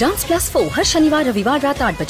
Dance plus four हर शनिवार रविवार रात आठ बजे।